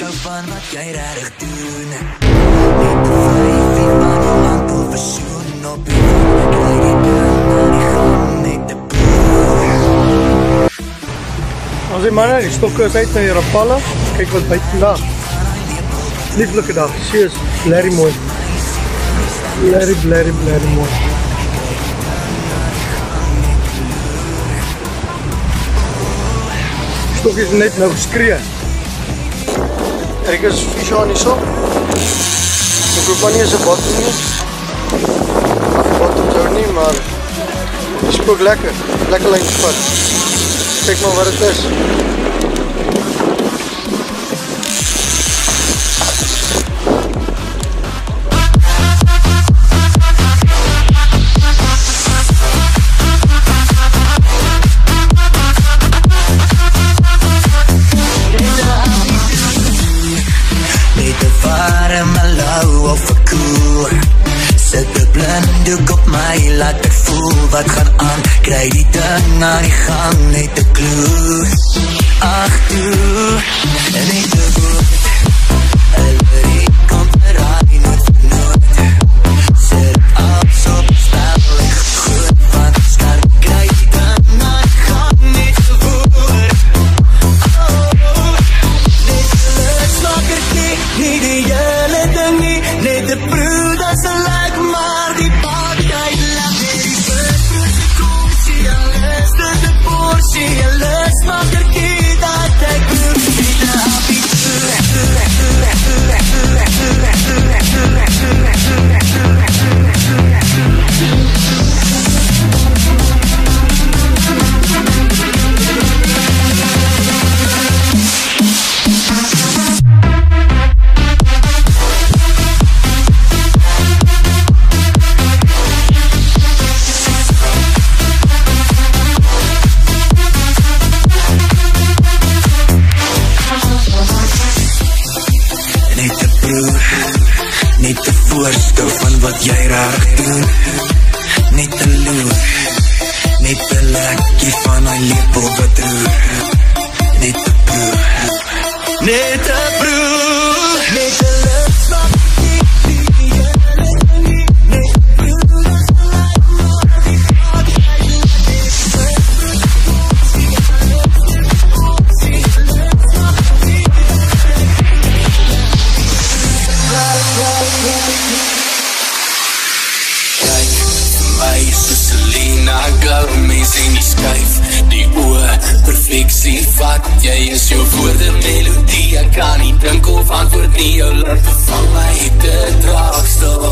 beskou van wat jy regtig doen Net vyf en van jou hand wil versoen op die wand Kry die ding aan die gang net te proef Ons die manne, die stokke is uit na die Rapalla. Kyk wat buiten dag. Lieflike dag. Sees, blerrie mooi. Blerrie, blerrie, blerrie mooi. Stokkie is net nou geskree. Ek is vies aan die son. Ek hoop maar nie is een bottom nie. Ach, bottom zou nie, maar die spook lekker. Lekker lijn spat. Kijk maar wat het is. Blinddoek op my laat ek voel wat gaan aan. Kry die ding aan die gang net 'n klou Ag toe Net 'n woord voorstel van wat jy reg doen. Net 'n loer, net 'n lekkie van 'n lepel wat roer. Net 'n broer, net 'n broer, hier vat Jy is jou woorde melodie. Ek kan nie dink of antwoord nie. Jou lippe van my te draag stil.